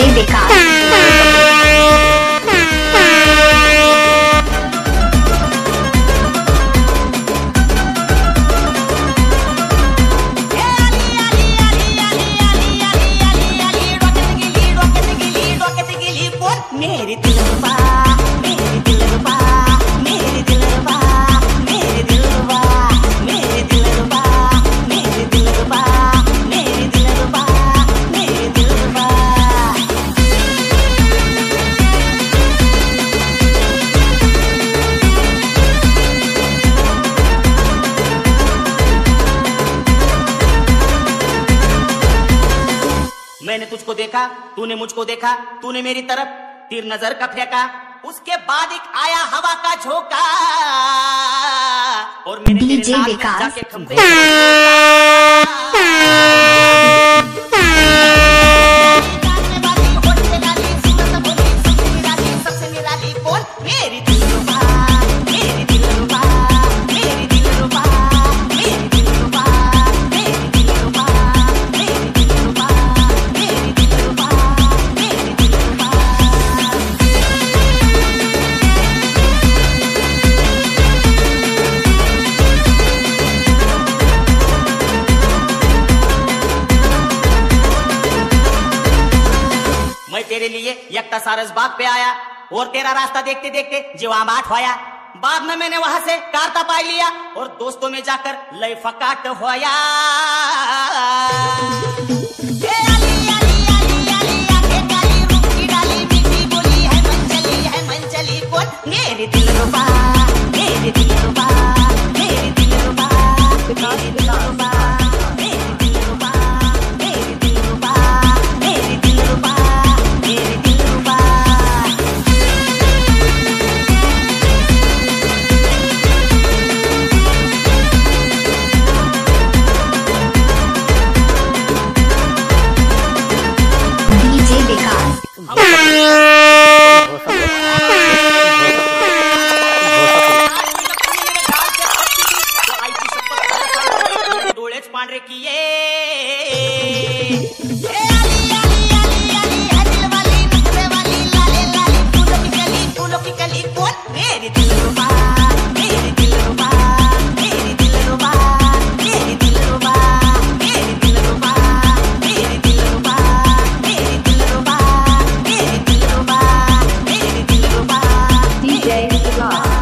耳鼻科。मैंने तुझको देखा तूने मुझको देखा तूने मेरी तरफ़ तीर नज़र का फेंका उसके बाद एक आया हवा का झोंका और मेरे तेरे नाक में जाके खंभे मैं तेरे लिए यकता सारस बाग पे आया और तेरा रास्ता देखते देखते जीवामाट होया। बाद में मैंने वहाँ से कारता पाई लिया और दोस्तों में जाकर लय फकाट होया। डोळेच पांढरे किए. 아.